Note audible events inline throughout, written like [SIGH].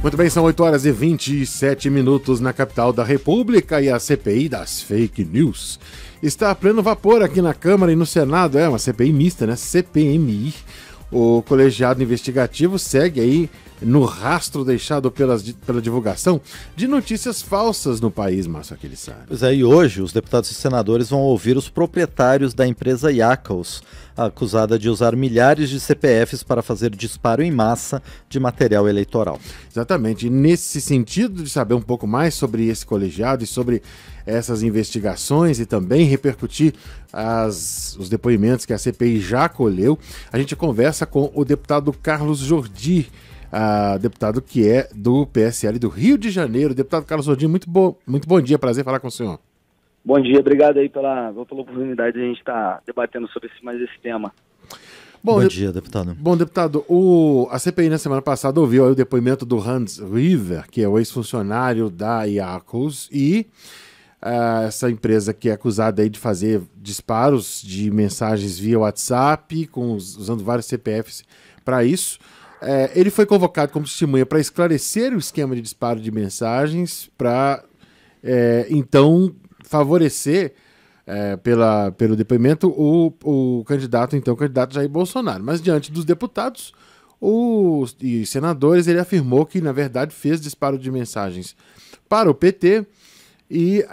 Muito bem, são 8 horas e 27 minutos na capital da República e a CPI das fake news está a pleno vapor aqui na Câmara e no Senado. É uma CPI mista, né? CPMI. O colegiado investigativo segue aí no rastro deixado pelas, pela divulgação de notícias falsas no país, Márcio Aquilissaro. Pois é, e hoje os deputados e senadores vão ouvir os proprietários da empresa Yakos, acusada de usar milhares de CPFs para fazer disparo em massa de material eleitoral. Exatamente. E nesse sentido de saber um pouco mais sobre esse colegiado e sobre essas investigações e também repercutir as, os depoimentos que a CPI já colheu, a gente conversa com o deputado Carlos Jordi uh, deputado que é do PSL do Rio de Janeiro. Deputado Carlos Ordinho, muito, bo muito bom dia, prazer falar com o senhor. Bom dia, obrigado aí pela, pela oportunidade de a gente estar tá debatendo sobre esse, mais esse tema. Bom, bom dia, deputado. Bom, deputado, o, a CPI na semana passada ouviu o depoimento do Hans River, que é o ex-funcionário da IACOS, e uh, essa empresa que é acusada aí de fazer disparos de mensagens via WhatsApp, com, usando vários CPFs para isso. É, ele foi convocado como testemunha para esclarecer o esquema de disparo de mensagens, para é, então favorecer é, pela, pelo depoimento o, o candidato, então, o candidato Jair Bolsonaro. Mas diante dos deputados os, e senadores, ele afirmou que, na verdade, fez disparo de mensagens para o PT e,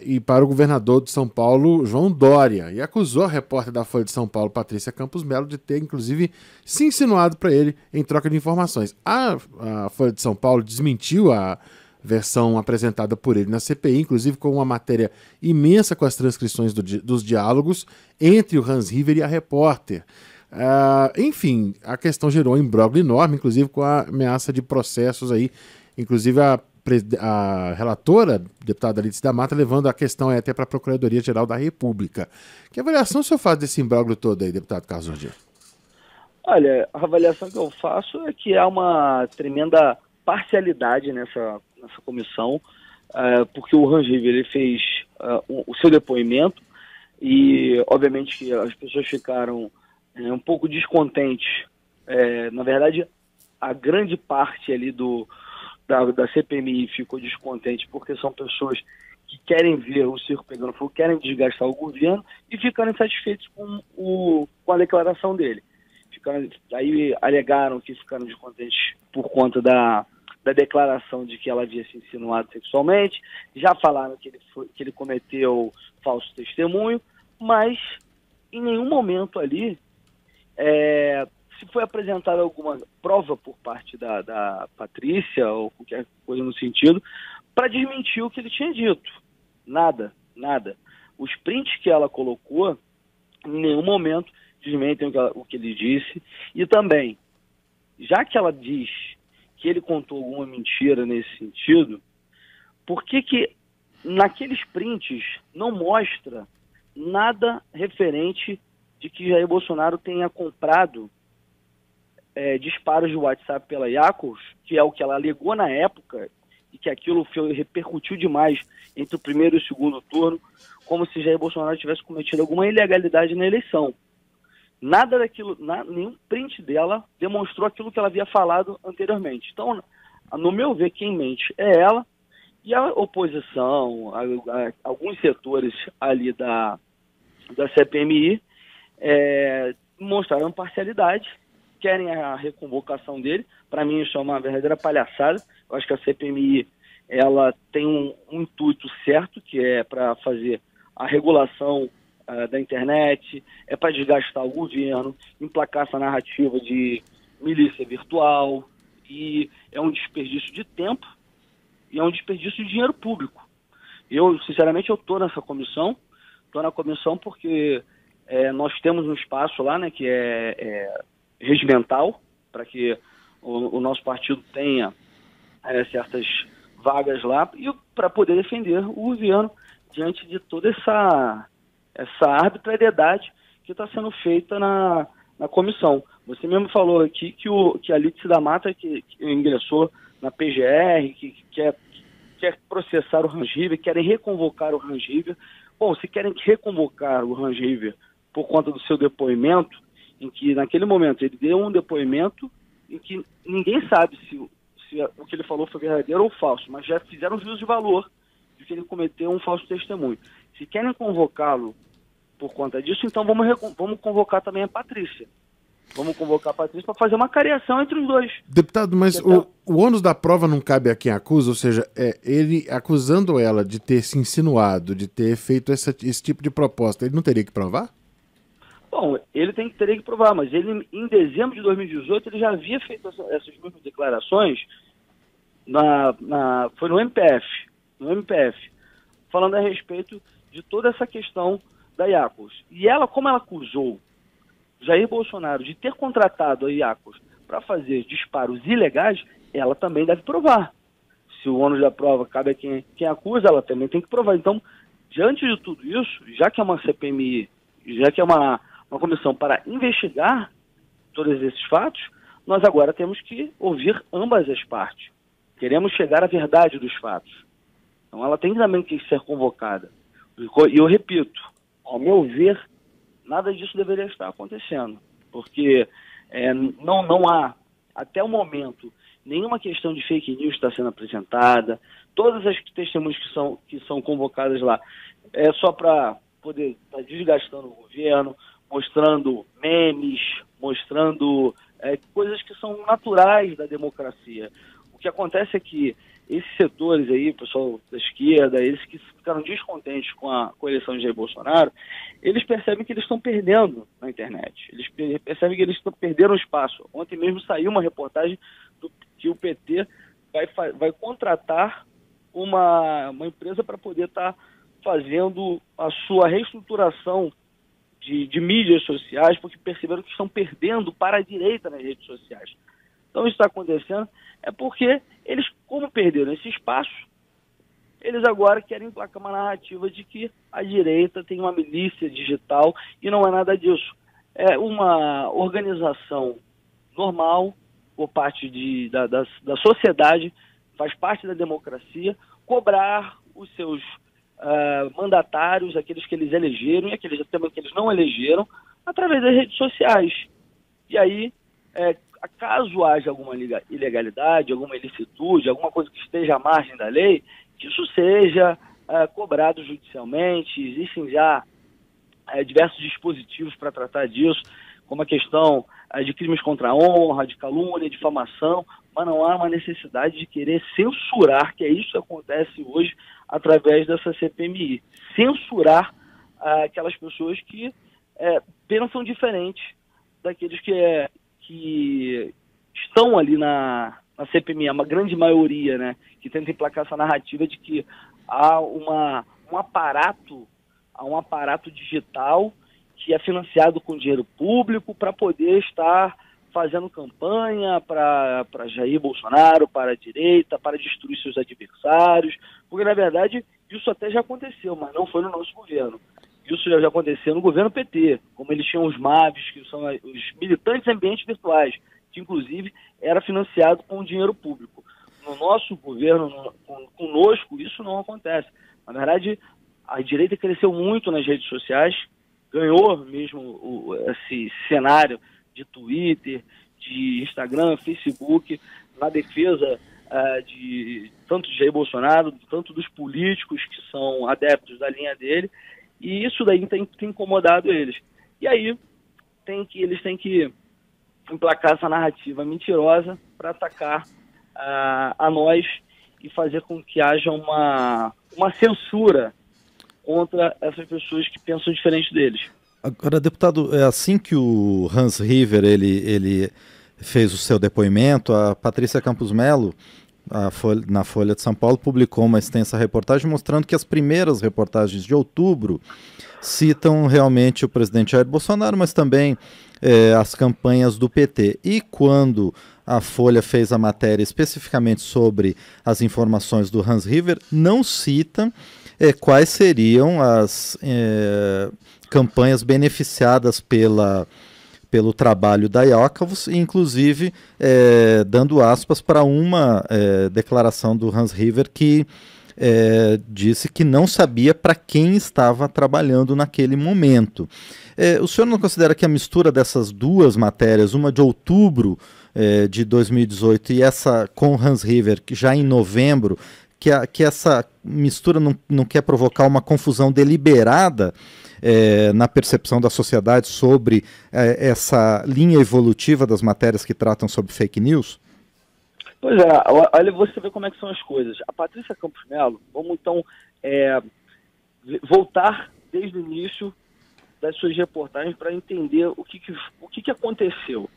e para o governador de São Paulo, João Dória, e acusou a repórter da Folha de São Paulo, Patrícia Campos Melo, de ter, inclusive, se insinuado para ele em troca de informações. A, a, Folha de São Paulo desmentiu a versão apresentada por ele na CPI, inclusive com uma matéria imensa com as transcrições do, dos diálogos entre o Hans River e a repórter. Uh, enfim, a questão gerou um imbróglio enorme, inclusive com a ameaça de processos aí, inclusive a a relatora, deputada Alice da Mata, levando a questão até para a Procuradoria-Geral da República. Que avaliação o senhor faz desse imbróglio todo aí, deputado Carlos Jorge? Olha, a avaliação que eu faço é que há uma tremenda parcialidade nessa, nessa comissão, uh, porque o Rangível ele fez uh, o, o, seu depoimento e, obviamente, que as pessoas ficaram uh, um pouco descontentes. na verdade, a grande parte ali do, da, da CPMI ficou descontente porque são pessoas que querem ver o circo pegando fogo, querem desgastar o governo e ficaram insatisfeitos com, o, com a declaração dele. Ficaram, aí alegaram que ficaram descontentes por conta da, da declaração de que ela havia se insinuado sexualmente, já falaram que ele, foi, que ele cometeu falso testemunho, mas em nenhum momento ali é, se foi apresentada alguma prova por parte da, da Patrícia ou qualquer coisa no sentido para desmentir o que ele tinha dito. Nada, nada. Os prints que ela colocou, em nenhum momento desmentem o que, ela, o que ele disse. E também, já que ela diz que ele contou alguma mentira nesse sentido, por que que naqueles prints não mostra nada referente de que Jair Bolsonaro tenha comprado é, disparos de WhatsApp pela Yakos, que é o que ela alegou na época, e que aquilo foi, repercutiu demais entre o primeiro e o segundo turno, como se Jair Bolsonaro tivesse cometido alguma ilegalidade na eleição. Nada daquilo, na, nenhum print dela demonstrou aquilo que ela havia falado anteriormente. Então, no meu ver, quem mente é ela e a oposição, a, a, alguns setores ali da, da CPMI é, mostraram parcialidade querem a reconvocação dele. Para mim, isso é uma verdadeira palhaçada. Eu acho que a CPMI ela tem um, um intuito certo, que é para fazer a regulação uh, da internet, é para desgastar o governo, emplacar essa narrativa de milícia virtual, e é um desperdício de tempo e é um desperdício de dinheiro público. Eu, sinceramente, eu estou nessa comissão, estou na comissão porque é, nós temos um espaço lá, né, que é, é regimental, para que o, o, nosso partido tenha é, certas vagas lá e para poder defender o governo diante de toda essa, essa arbitrariedade que está sendo feita na, na comissão. Você mesmo falou aqui que, o, que a Lídice da Mata, que, que ingressou na PGR, que, que quer, quer processar o Rangível, querem reconvocar o Rangível. Bom, se querem reconvocar o Rangível por conta do seu depoimento, em que naquele momento ele deu um depoimento em que ninguém sabe se, se o que ele falou foi verdadeiro ou falso, mas já fizeram juízo de valor de que ele cometeu um falso testemunho. Se querem convocá-lo por conta disso, então vamos, vamos convocar também a Patrícia. Vamos convocar a Patrícia para fazer uma cariação entre os dois. Deputado, mas o, o ônus da prova não cabe a quem acusa, ou seja, é, ele acusando ela de ter se insinuado, de ter feito essa, esse tipo de proposta, ele não teria que provar? Bom, ele tem teria que provar, mas ele em dezembro de 2018 ele já havia feito essa, essas mesmas declarações na, na, foi no MPF, no MPF, falando a respeito de toda essa questão da Iacos. E ela, como ela acusou Jair Bolsonaro de ter contratado a Iacos para fazer disparos ilegais, ela também deve provar. Se o ônus da prova cabe a quem, quem acusa, ela também tem que provar. Então, diante de tudo isso, já que é uma CPMI, já que é uma, uma comissão para investigar todos esses fatos, nós agora temos que ouvir ambas as partes. Queremos chegar à verdade dos fatos. Então ela tem também que ser convocada. E eu repito, ao meu ver, nada disso deveria estar acontecendo, porque é, não, não há, até o momento, nenhuma questão de fake news está sendo apresentada, todas as testemunhas que são, que são convocadas lá é só para poder estar tá desgastando o governo, mostrando memes, mostrando é, coisas que são naturais da democracia. O que acontece é que esses setores aí, pessoal da esquerda, eles que ficaram descontentes com a, com a eleição de Jair Bolsonaro, eles percebem que eles estão perdendo na internet. Eles percebem que eles estão perdendo espaço. Ontem mesmo saiu uma reportagem do, que o PT vai, vai contratar uma, uma empresa para poder estar tá fazendo a sua reestruturação de, de mídias sociais, porque perceberam que estão perdendo para a direita nas redes sociais. Então isso está acontecendo é porque eles, como perderam esse espaço, eles agora querem emplacar uma narrativa de que a direita tem uma milícia digital e não é nada disso. É uma organização normal por parte de, da, da, da sociedade, faz parte da democracia, cobrar os seus uh, mandatários, aqueles que eles elegeram e aqueles também que eles não elegeram, através das redes sociais. E aí, é, caso haja alguma ilegalidade, alguma ilicitude, alguma coisa que esteja à margem da lei, que isso seja uh, cobrado judicialmente. Existem já uh, diversos dispositivos para tratar disso, como a questão uh, de crimes contra a honra, de calúnia, difamação, mas não há uma necessidade de querer censurar, que é isso que acontece hoje através dessa CPMI. Censurar aquelas pessoas que pensam diferente daqueles que, é, que estão ali na, na CPMI, uma grande maioria, né, que tenta emplacar essa narrativa de que há uma, um aparato, há um aparato digital que é financiado com dinheiro público para poder estar fazendo campanha para Jair Bolsonaro, para a direita, para destruir seus adversários, porque na verdade isso até já aconteceu, mas não foi no nosso governo. Isso já, aconteceu no governo PT, como eles tinham os MAVs, que são os militantes ambientes virtuais, que inclusive era financiado com dinheiro público. No nosso governo, no, conosco, isso não acontece. Na verdade, a direita cresceu muito nas redes sociais, ganhou mesmo esse cenário de Twitter, de Instagram, Facebook, na defesa uh, de tanto de Jair Bolsonaro, tanto dos políticos que são adeptos da linha dele, e isso daí tem, tem incomodado eles. E aí tem que, eles têm que emplacar essa narrativa mentirosa para atacar uh, a nós e fazer com que haja uma, uma censura contra essas pessoas que pensam diferente deles. Agora, deputado, é assim que o Hans River ele, ele fez o seu depoimento, a Patrícia Campos Melo Folha, na Folha de São Paulo publicou uma extensa reportagem mostrando que as primeiras reportagens de outubro citam realmente o presidente Jair Bolsonaro, mas também é, as campanhas do PT. E quando a Folha fez a matéria especificamente sobre as informações do Hans River, não cita é, quais seriam as é, campanhas beneficiadas pela pelo trabalho da Iacovs, inclusive é, dando aspas para uma é, declaração do Hans River que é, disse que não sabia para quem estava trabalhando naquele momento. É, o senhor não considera que a mistura dessas duas matérias, uma de outubro de 2018 e essa com Hans River, que já em novembro, que, a, que essa mistura não, não quer provocar uma confusão deliberada é, na percepção da sociedade sobre é, essa linha evolutiva das matérias que tratam sobre fake news? Pois é, olha você vê como é que são as coisas. A Patrícia Campos Melo, vamos então é, voltar desde o início das suas reportagens para entender o que, que o que, que aconteceu.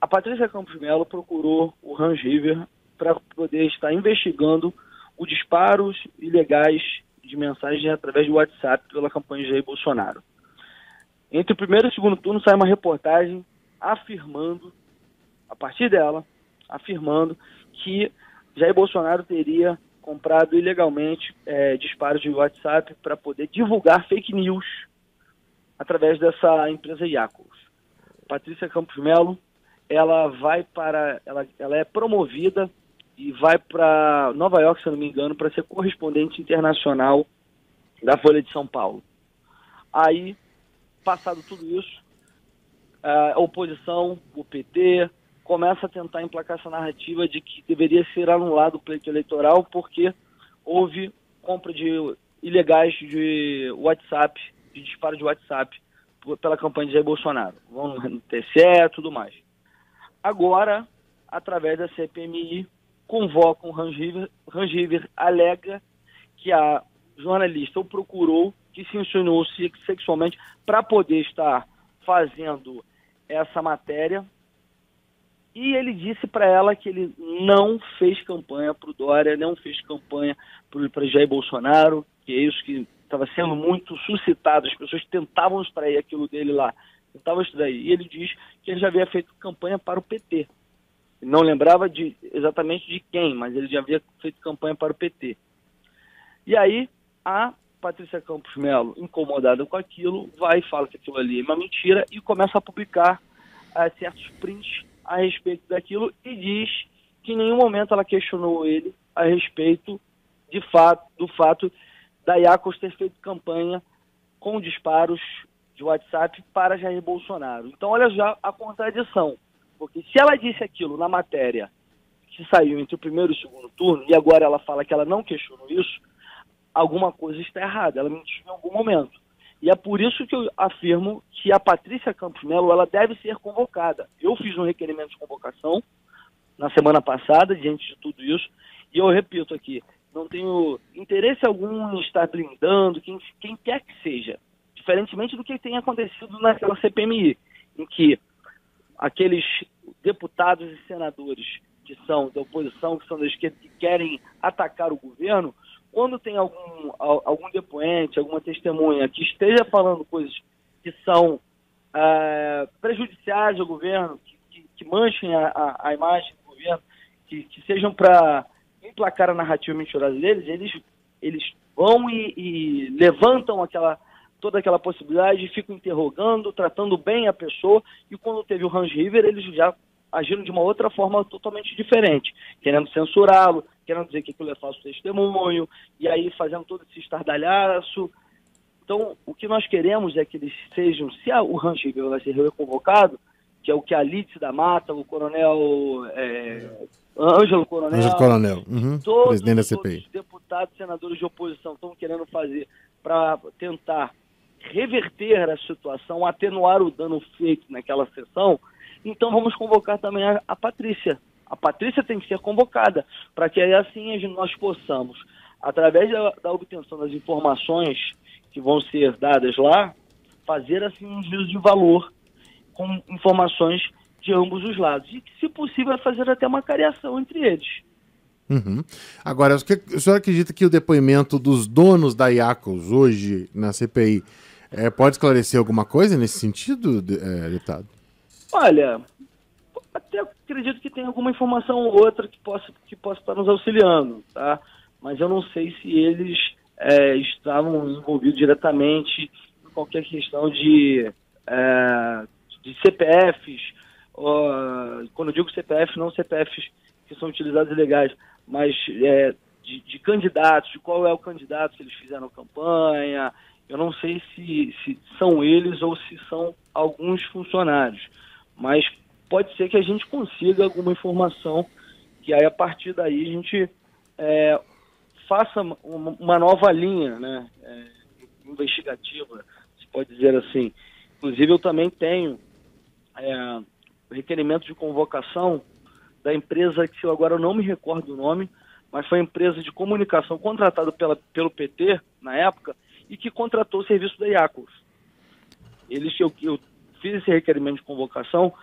A Patrícia Campos Melo procurou o Hans River para poder estar investigando os disparos ilegais de mensagens através do WhatsApp pela campanha de Jair Bolsonaro. Entre o primeiro e o segundo turno sai uma reportagem afirmando, a partir dela, afirmando que Jair Bolsonaro teria comprado ilegalmente é, disparos de WhatsApp para poder divulgar fake news através dessa empresa Iacos. Patrícia Campos Melo, ela vai para, ela, ela é promovida e vai para Nova York, se eu não me engano, para ser correspondente internacional da Folha de São Paulo. Aí, passado tudo isso, a oposição, o PT, começa a tentar emplacar essa narrativa de que deveria ser anulado o pleito eleitoral porque houve compra de ilegais de WhatsApp, de disparo de WhatsApp pela campanha de Jair Bolsonaro. Vão no TSE e tudo mais. Agora, através da CPMI, convocam Rangiver, Rangiver alega que a jornalista o procurou, que se insinuou sexualmente para poder estar fazendo essa matéria e ele disse para ela que ele não fez campanha para o Dória, não fez campanha para Jair Bolsonaro, que é isso que estava sendo muito suscitado, as pessoas tentavam extrair aquilo dele lá, tentavam extrair. E ele diz que ele já havia feito campanha para o PT. Não lembrava de, exatamente de quem, mas ele já havia feito campanha para o PT. E aí a Patrícia Campos Melo, incomodada com aquilo, vai e fala que aquilo ali é uma mentira e começa a publicar uh, certos prints a respeito daquilo e diz que em nenhum momento ela questionou ele a respeito de fato, do fato da Iacos ter feito campanha com disparos de WhatsApp para Jair Bolsonaro. Então, olha já a contradição. Porque se ela disse aquilo na matéria que saiu entre o primeiro e o segundo turno, e agora ela fala que ela não questionou isso, alguma coisa está errada. Ela mentiu em algum momento. E é por isso que eu afirmo que a Patrícia Campos Melo ela deve ser convocada. Eu fiz um requerimento de convocação na semana passada, diante de tudo isso, e eu repito aqui, não tenho interesse algum em estar blindando quem, quem quer que seja, diferentemente do que tem acontecido naquela CPMI, em que aqueles deputados e senadores que são da oposição, que são da esquerda, que querem atacar o governo, quando tem algum, algum depoente, alguma testemunha que esteja falando coisas que são é, prejudiciais ao governo, que, que, que manchem a, a, a, imagem do governo, que, que sejam para emplacar a narrativa mentirosa deles, eles, eles vão e, e levantam aquela toda aquela possibilidade, ficam interrogando, tratando bem a pessoa, e quando teve o Hans River, eles já agiram de uma outra forma totalmente diferente, querendo censurá-lo, querendo dizer que aquilo é falso testemunho, e aí fazendo todo esse estardalhaço. Então, o que nós queremos é que eles sejam, se a, o Ranchiville vai ser reconvocado, que é o que a Lídice da Mata, o coronel é, Ângelo Coronel, Ângelo Coronel. Uhum. Todos, presidente da CPI. Todos os deputados, senadores de oposição estão querendo fazer para tentar reverter a situação, atenuar o dano feito naquela sessão, então vamos convocar também a, a Patrícia, a Patrícia tem que ser convocada, para que aí assim nós possamos, através da, da, obtenção das informações que vão ser dadas lá, fazer assim um juízo de valor com informações de ambos os lados. E, se possível, fazer até uma cariação entre eles. Uhum. Agora, o senhor acredita que o depoimento dos donos da IACOS hoje na CPI é, pode esclarecer alguma coisa nesse sentido, é, deputado? Olha, até acredito que tem alguma informação ou outra que possa, que possa estar nos auxiliando, tá? Mas eu não sei se eles é, estavam envolvidos diretamente em qualquer questão de, é, de CPFs, ou, quando eu digo CPF, não CPFs que são utilizados ilegais, mas é, de, de, candidatos, de qual é o candidato que eles fizeram campanha. Eu não sei se, se são eles ou se são alguns funcionários, mas pode ser que a gente consiga alguma informação que aí a partir daí a gente é, faça uma nova linha né, é, investigativa, se pode dizer assim. Inclusive eu também tenho é, requerimento de convocação da empresa que eu agora não me recordo o nome, mas foi empresa de comunicação contratada pela, pelo PT na época e que contratou o serviço da Iacos. Eles, eu, eu fiz esse requerimento de convocação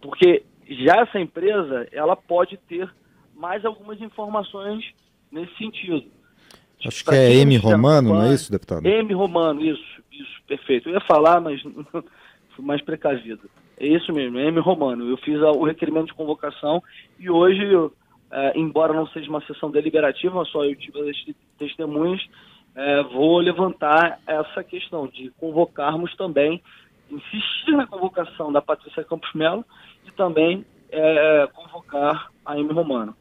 porque já essa empresa ela pode ter mais algumas informações nesse sentido. Acho que é M Romano, não é isso, deputado? M Romano, isso, isso, perfeito. Eu ia falar, mas [LAUGHS] fui mais precavido. É isso mesmo, M Romano. Eu fiz o requerimento de convocação e hoje, é, embora não seja uma sessão deliberativa, só eu tive as testemunhas, é, vou levantar essa questão de convocarmos também, insistir na convocação da Patrícia Campos Melo e também é, convocar a M Romano.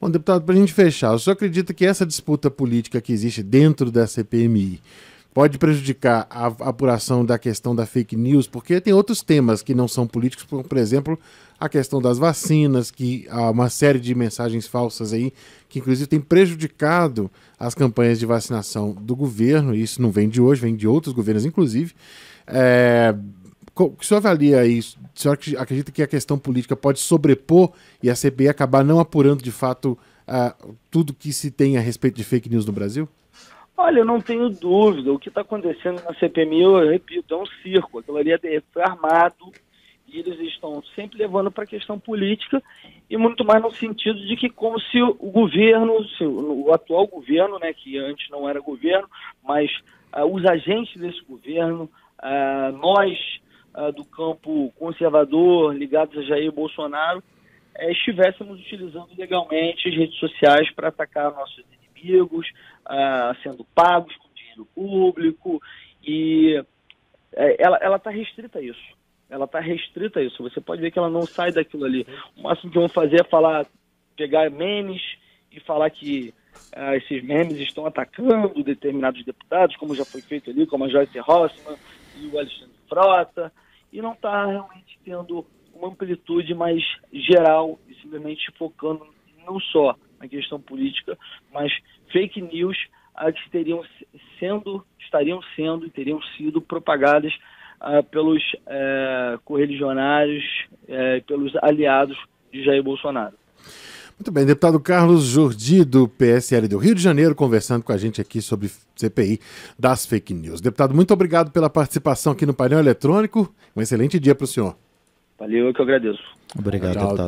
Bom, deputado, para a gente fechar, o senhor acredita que essa disputa política que existe dentro da CPMI pode prejudicar a apuração da questão da fake news? Porque tem outros temas que não são políticos, como, por exemplo, a questão das vacinas, que há uma série de mensagens falsas aí, que inclusive tem prejudicado as campanhas de vacinação do governo, e isso não vem de hoje, vem de outros governos, inclusive. É, o senhor avalia isso? O senhor acredita que a questão política pode sobrepor e a CPI acabar não apurando de fato uh, tudo que se tem a respeito de fake news no Brasil? Olha, eu não tenho dúvida. O que está acontecendo na CPMI, eu repito, é um circo. Aquilo ali é armado e eles estão sempre levando para a questão política e muito mais no sentido de que como se o governo, se o atual governo, né, que antes não era governo, mas uh, os agentes desse governo, uh, nós uh, do campo conservador, ligados a Jair Bolsonaro, uh, estivéssemos utilizando legalmente as redes sociais para atacar nossos inimigos, uh, sendo pagos com dinheiro público, e eh, ela está restrita a isso. Ela está restrita a isso. Você pode ver que ela não sai daquilo ali. O máximo que vão fazer é falar, pegar memes e falar que uh, esses memes estão atacando determinados deputados, como já foi feito ali, como a Joyce Rossman e o Alexandre Frota e não está realmente tendo uma amplitude mais geral e simplesmente focando não só na questão política, mas fake news uh, que teriam sendo, estariam sendo e teriam sido propagadas uh, pelos uh, correligionários, uh, pelos aliados de Jair Bolsonaro. Muito bem, deputado Carlos Jordi, do PSL do Rio de Janeiro, conversando com a gente aqui sobre CPI das fake news. Deputado, muito obrigado pela participação aqui no painel eletrônico. Um excelente dia para o senhor. Valeu, eu que agradeço. Obrigado, Tchau. deputado.